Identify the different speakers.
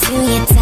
Speaker 1: to your time.